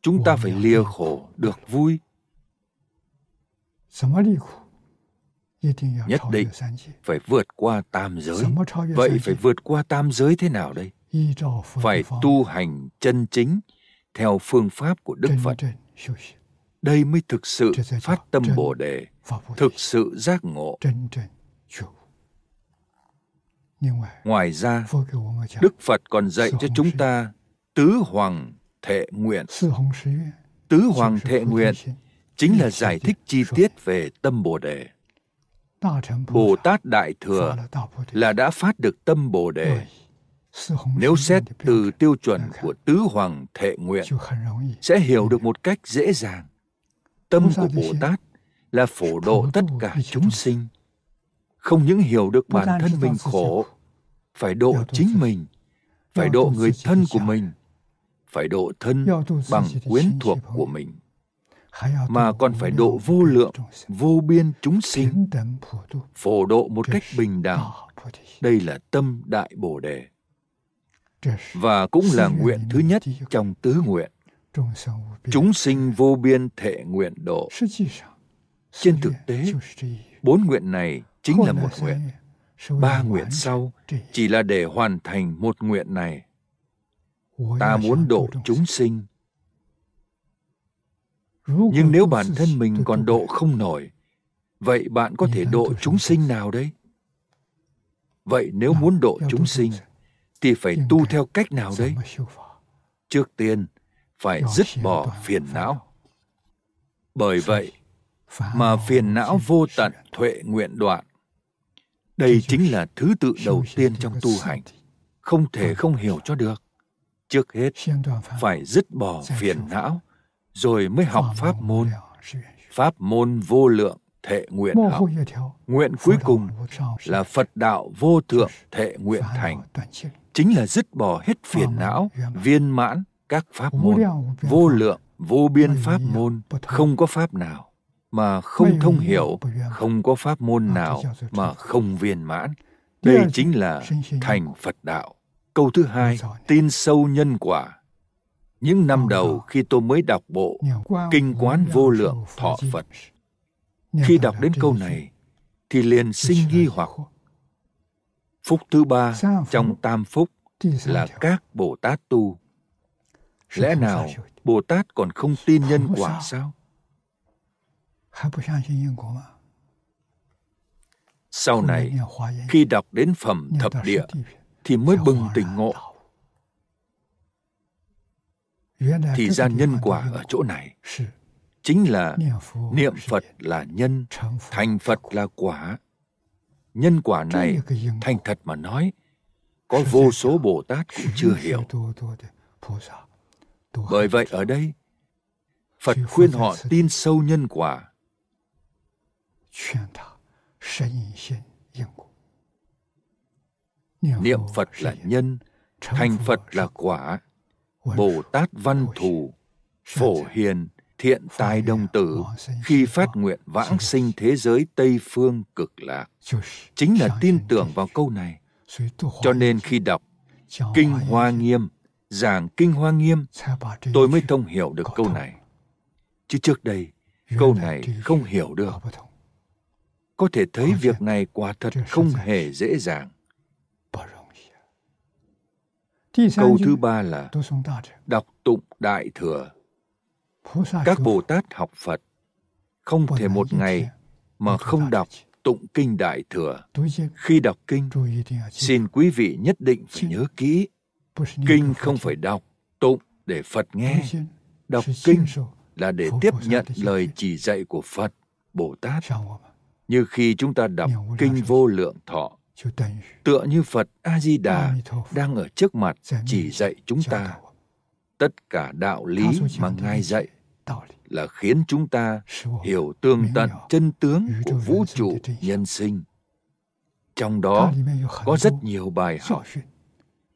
chúng ta phải lìa khổ được vui nhất định phải vượt qua tam giới. Vậy phải vượt qua tam giới thế nào đây? Phải tu hành chân chính theo phương pháp của đức phật. đây mới thực sự phát tâm bồ đề thực sự giác ngộ. Ngoài ra đức phật còn dạy cho chúng ta tứ hoàng thệ nguyện. Tứ hoàng thệ nguyện chính là giải thích chi tiết về tâm bồ đề bồ tát đại thừa là đã phát được tâm bồ đề. Nếu xét từ tiêu chuẩn của tứ hoàng thệ nguyện sẽ hiểu được một cách dễ dàng. Tâm của bồ tát là phổ độ tất cả chúng sinh. Không những hiểu được bản thân mình khổ phải độ chính mình phải độ người thân của mình phải độ thân bằng quyến thuộc của mình mà còn phải độ vô lượng, vô biên chúng sinh. Phổ độ một cách bình đẳng. Đây là tâm đại bồ đề. Và cũng là nguyện thứ nhất trong tứ nguyện. Chúng sinh vô biên thể nguyện độ. Trên thực tế, bốn nguyện này chính là một nguyện. Ba nguyện sau chỉ là để hoàn thành một nguyện này. Ta muốn độ chúng sinh nhưng nếu bản thân mình còn độ không nổi vậy bạn có thể độ chúng sinh nào đấy vậy nếu muốn độ chúng sinh thì phải tu theo cách nào đấy trước tiên phải dứt bỏ phiền não. Bởi vậy mà phiền não vô tận thuệ nguyện đoạn. Đây chính là thứ tự đầu tiên trong tu hành. không thể không hiểu cho được. Trước hết phải dứt bỏ phiền não rồi mới học pháp môn. pháp môn vô lượng thệ nguyện học nguyện cuối cùng là phật đạo vô thượng thệ nguyện thành. chính là dứt bỏ hết phiền não viên mãn các pháp môn. vô lượng vô biên pháp môn không có pháp nào mà không thông hiểu không có pháp môn nào mà không viên mãn. Đây chính là thành phật đạo. Câu thứ hai tin sâu nhân quả những năm đầu khi tôi mới đọc bộ kinh quán vô lượng thọ phật. Khi đọc đến câu này, thì liền sinh nghi hoặc. Phúc thứ ba trong tam phúc là các bồ tát tu. Lẽ nào bồ tát còn không tin nhân quả sao? Sau này, khi đọc đến phẩm thập địa, thì mới bừng tỉnh ngộ thì ra nhân quả ở chỗ này. chính là niệm phật là nhân thành phật là quả. nhân quả này thành thật mà nói có vô số bồ tát cũng chưa hiểu. bởi vậy ở đây phật khuyên họ tin sâu nhân quả. Niệm phật là nhân thành phật là quả bồ tát văn thù, phổ hiền, thiện tài đồng tử, khi phát nguyện vãng sinh thế giới tây phương cực lạc. Chính là tin tưởng vào câu này. Cho nên khi đọc kinh hoa nghiêm, giảng kinh hoa nghiêm, tôi mới thông hiểu được câu này. Chứ trước đây, câu này không hiểu được. Có thể thấy việc này quả thật không hề dễ dàng câu thứ ba là đọc tụng đại thừa. Các bồ tát học phật không thể một ngày mà không đọc tụng kinh đại thừa. Khi đọc kinh xin quý vị nhất định phải nhớ kỹ kinh không phải đọc tụng để phật nghe. Đọc kinh là để tiếp nhận lời chỉ dạy của phật bồ tát. Như khi chúng ta đọc kinh vô lượng thọ tựa như phật a di đà đang ở trước mặt chỉ dạy chúng ta. tất cả đạo lý mà ngài dạy là khiến chúng ta hiểu tường tận chân tướng của vũ trụ nhân sinh. Trong đó có rất nhiều bài học.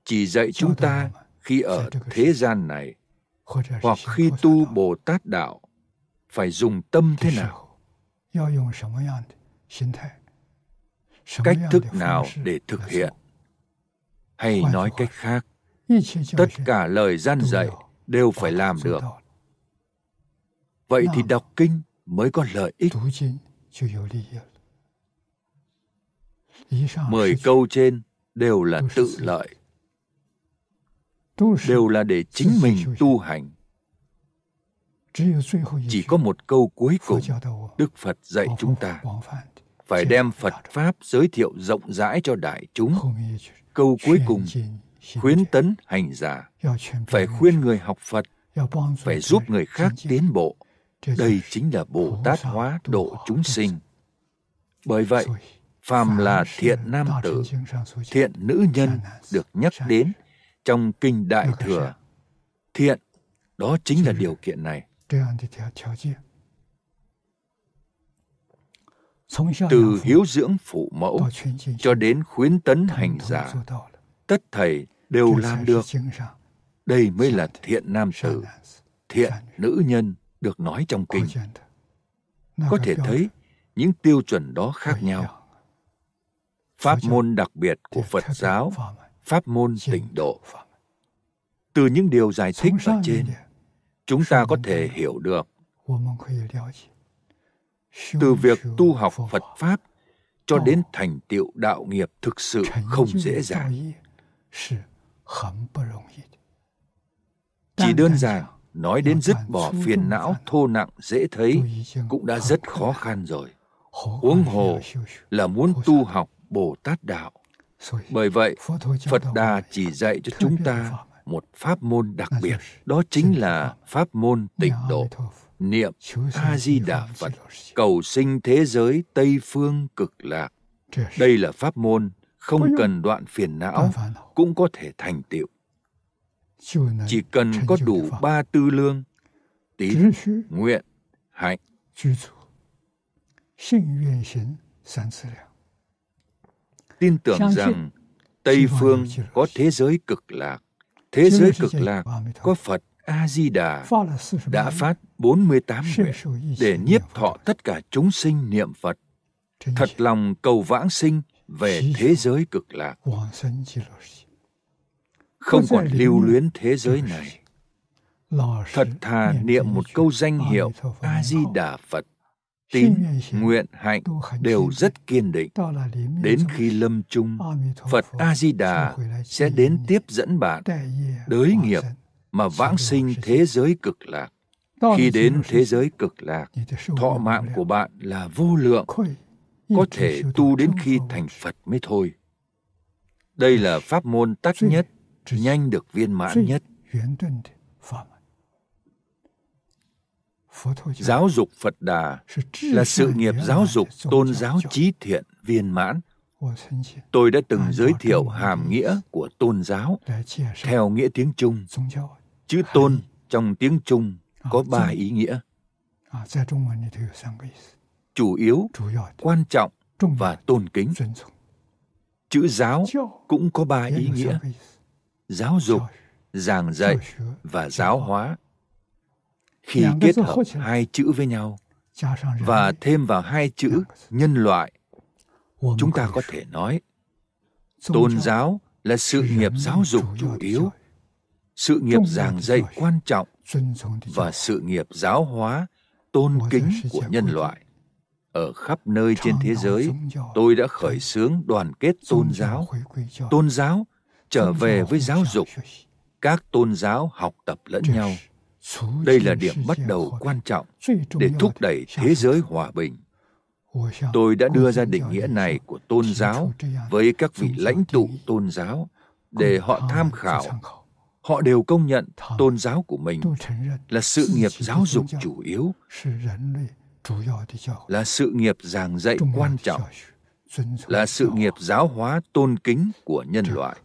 chỉ dạy chúng ta khi ở thế gian này hoặc khi tu bồ tát đạo phải dùng tâm thế nào cách thức nào để thực hiện? Hay nói cách khác tất cả lời gian dạy đều phải làm được. vậy thì đọc kinh mới có lợi ích. Mười câu trên đều là tự lợi. Đều là để chính mình tu hành. Chỉ có một câu cuối cùng đức phật dạy chúng ta phải đem phật pháp giới thiệu rộng rãi cho đại chúng. Câu cuối cùng khuyến tấn hành giả phải khuyên người học phật phải giúp người khác tiến bộ. Đây chính là bồ tát hóa độ chúng sinh. Bởi vậy phàm là thiện nam tử thiện nữ nhân được nhắc đến trong kinh đại thừa. thiện đó chính là điều kiện này từ hiếu dưỡng phụ mẫu cho đến khuyến tấn hành giả tất thầy đều làm được đây mới là thiện nam tử thiện nữ nhân được nói trong kinh. có thể thấy những tiêu chuẩn đó khác nhau. pháp môn đặc biệt của phật giáo pháp môn tịnh độ từ những điều giải。thích ở trên chúng ta có thể hiểu được từ việc tu học phật. Pháp cho đến thành tựu đạo nghiệp thực sự không dễ dàng. Chỉ đơn giản nói đến dứt bỏ phiền não thô nặng dễ thấy cũng đã rất khó khăn rồi. Huống hồ là muốn tu học Bồ Tát Đạo. Bởi vậy, Phật Đà chỉ dạy cho chúng ta một pháp môn đặc biệt, đó chính là pháp. môn tịnh độ, niệm A-di-đà Phật, cầu sinh thế giới Tây Phương cực lạc. Đây là pháp môn không cần đoạn phiền não cũng có thể thành tựu. Chỉ cần có đủ ba tư lương, tín, nguyện, hạnh. Tin tưởng rằng Tây Phương có thế giới cực lạc, thế giới cực lạc có Phật A-di-đà đã phát 48 nguyện để nhiếp thọ tất cả chúng sinh niệm Phật, thật lòng cầu vãng sinh về thế giới cực lạc. Không còn lưu luyến thế giới này. Thật thà niệm một câu danh hiệu A-di-đà Phật. Tín, nguyện, hạnh đều rất kiên định. Đến khi lâm chung, Phật A-di-đà sẽ đến tiếp dẫn bạn, đới nghiệp mà vãng sinh thế giới cực lạc. Khi đến thế giới cực lạc, thọ mạng của bạn là vô lượng, có thể tu đến khi thành Phật mới thôi. Đây là pháp môn tắt nhất, nhanh được viên mãn nhất. Giáo dục Phật Đà là sự nghiệp giáo dục tôn giáo trí thiện viên mãn. Tôi đã từng giới thiệu hàm nghĩa của tôn giáo theo nghĩa tiếng Trung. Chữ tôn trong tiếng Trung có ba ý nghĩa. Chủ yếu, quan trọng và tôn kính. Chữ giáo cũng có ba ý nghĩa. Giáo dục, giảng dạy và giáo hóa. khi kết hợp hai chữ với nhau và thêm vào hai chữ nhân loại chúng ta có thể nói tôn giáo là sự nghiệp giáo dục chủ yếu sự nghiệp giảng dạy quan trọng và sự nghiệp giáo hóa tôn kính của nhân loại. Ở khắp nơi trên thế giới tôi đã khởi xướng đoàn kết tôn giáo tôn giáo trở về với giáo dục. các tôn giáo học tập lẫn nhau. đây là điểm bắt đầu quan trọng để thúc đẩy thế giới hòa bình. Tôi đã đưa ra định nghĩa này của tôn giáo với các vị lãnh tụ tôn giáo để họ tham khảo họ đều công nhận tôn giáo của mình là sự nghiệp giáo dục chủ yếu. là sự nghiệp giảng dạy quan trọng. Là sự nghiệp giáo hóa tôn kính của nhân loại.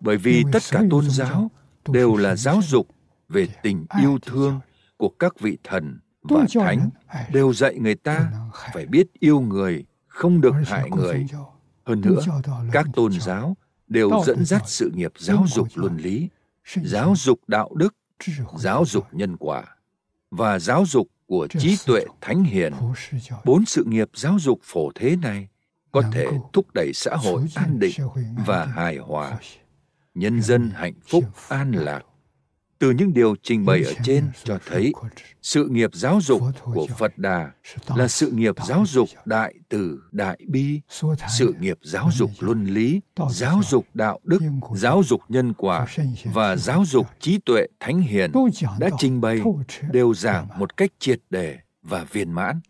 Bởi vì tất cả tôn giáo đều là giáo dục về tình yêu thương của các vị thần và thánh đều dạy người ta phải biết yêu người không được hại người. Hơn nữa các tôn giáo đều dẫn dắt sự nghiệp giáo dục luân lý giáo dục đạo đức giáo dục nhân quả và giáo dục của trí tuệ thánh hiền. bốn sự nghiệp giáo dục phổ thế này có thể thúc đẩy xã hội an định và hài hòa nhân dân hạnh phúc an lạc từ những điều trình bày ở trên cho thấy sự nghiệp giáo dục của phật đà là sự nghiệp giáo dục đại từ đại bi. Sự nghiệp giáo dục luân lý giáo dục đạo đức giáo dục nhân quả và giáo dục trí tuệ thánh hiền đã trình bày đều giảng một cách triệt đề và viên mãn.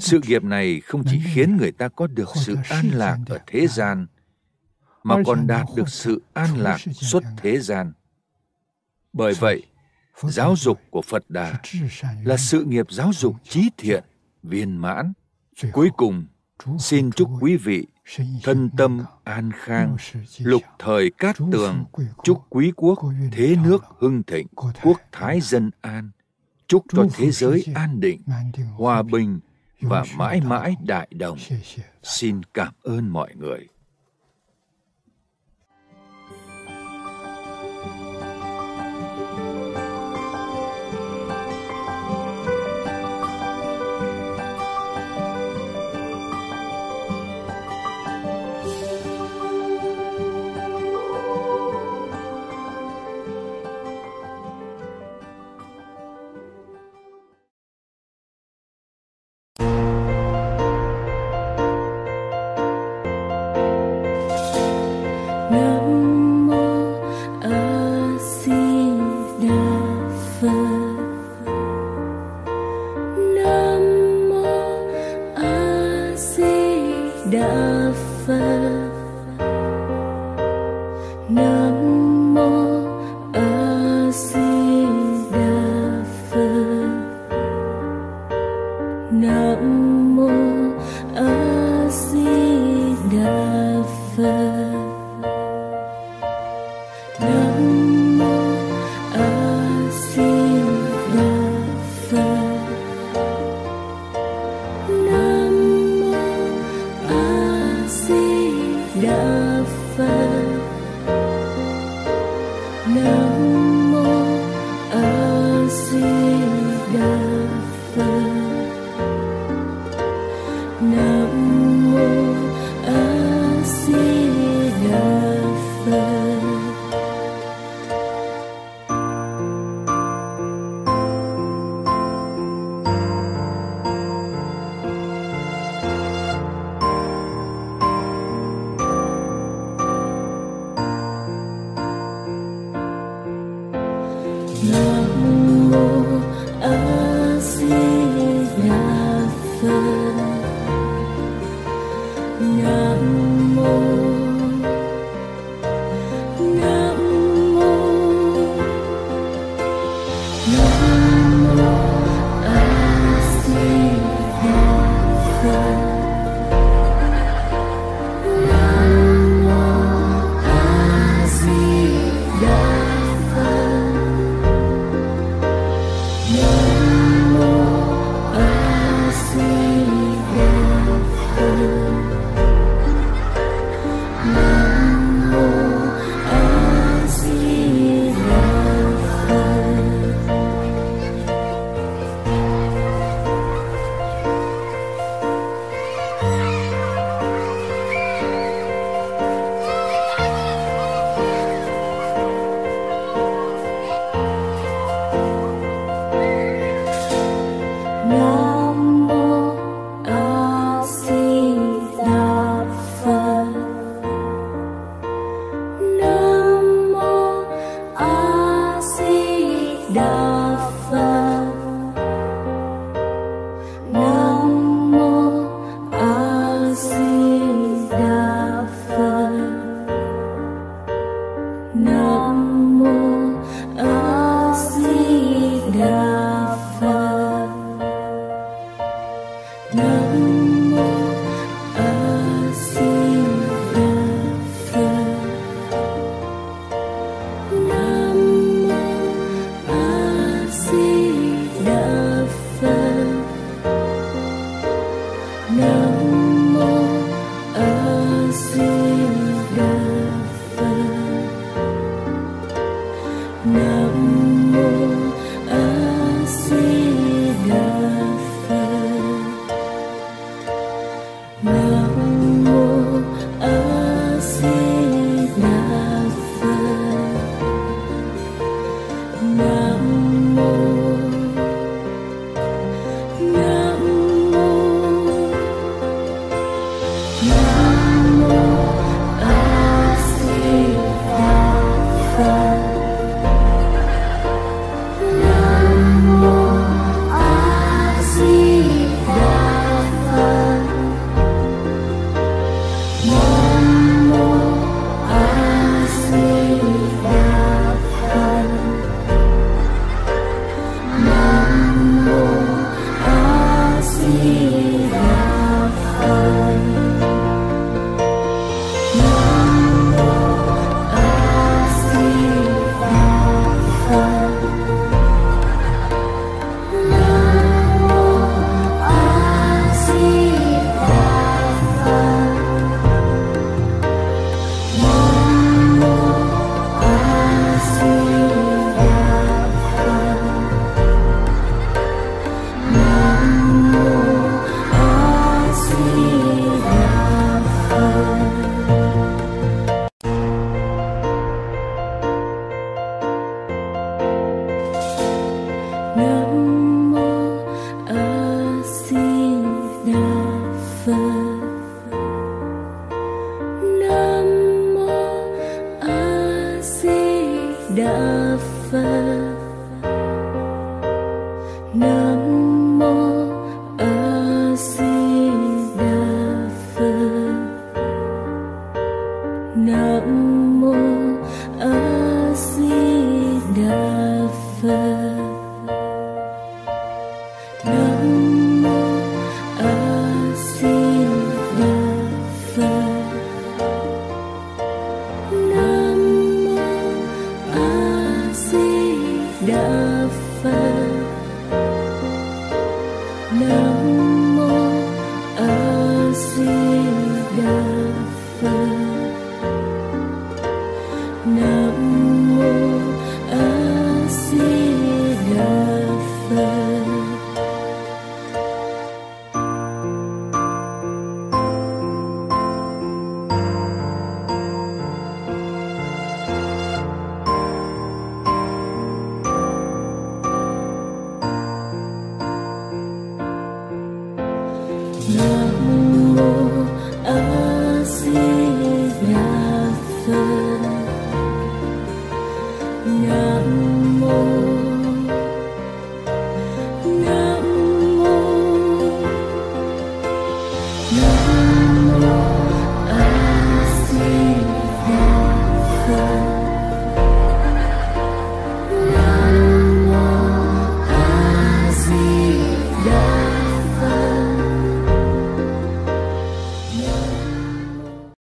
Sự nghiệp này không chỉ khiến người ta có được sự an lạc ở thế gian mà còn đạt được sự an lạc xuất thế gian bởi vậy, giáo dục của Phật Đà là sự nghiệp giáo dục trí thiện, viên mãn. Cuối cùng, xin chúc quý vị thân tâm an khang, lục thời cát tường, chúc quý quốc thế nước hưng thịnh, quốc thái dân an, chúc cho thế giới an định, hòa bình và mãi mãi đại đồng. Xin cảm ơn mọi người.